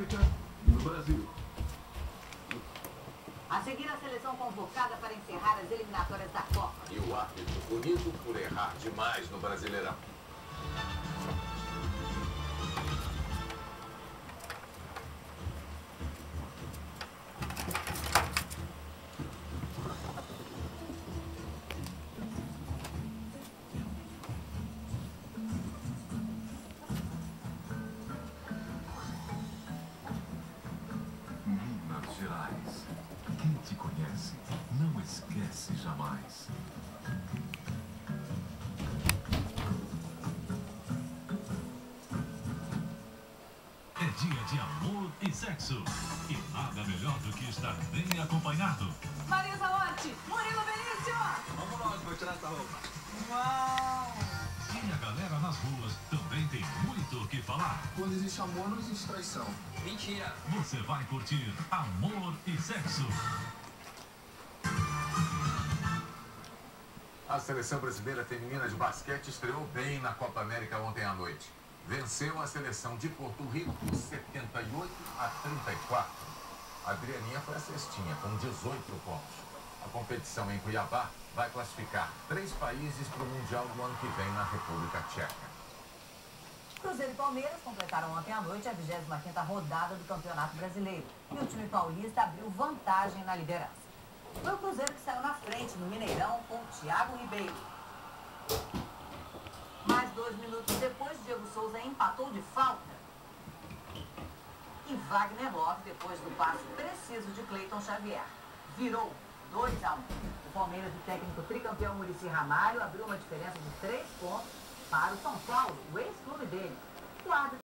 África e no Brasil. A seguir, a seleção convocada para encerrar as eliminatórias da Copa. E o árbitro punido por errar demais no Brasileirão. Te conhece não esquece jamais. É dia de amor e sexo. E nada melhor do que estar bem acompanhado. Marisa Hort, Murilo Benício. Nas ruas também tem muito o que falar. Quando existe amor, não existe traição. Mentira. Você vai curtir amor e sexo. A seleção brasileira feminina de basquete estreou bem na Copa América ontem à noite. Venceu a seleção de Porto Rico por 78 a 34. A Adrianinha foi a cestinha, com 18 pontos. A competição em Cuiabá vai classificar três países para o Mundial do ano que vem na República Tcheca. Cruzeiro e Palmeiras completaram ontem à noite a 25ª rodada do Campeonato Brasileiro. E o time paulista abriu vantagem na liderança. Foi o Cruzeiro que saiu na frente no Mineirão com Thiago Ribeiro. Mais dois minutos depois, Diego Souza empatou de falta. E Wagner Love, depois do passe preciso de Cleiton Xavier, virou 2 a 1. O Palmeiras do técnico tricampeão Murici Ramalho abriu uma diferença de 3 pontos para o São Paulo, o ex-clube dele. O árbitro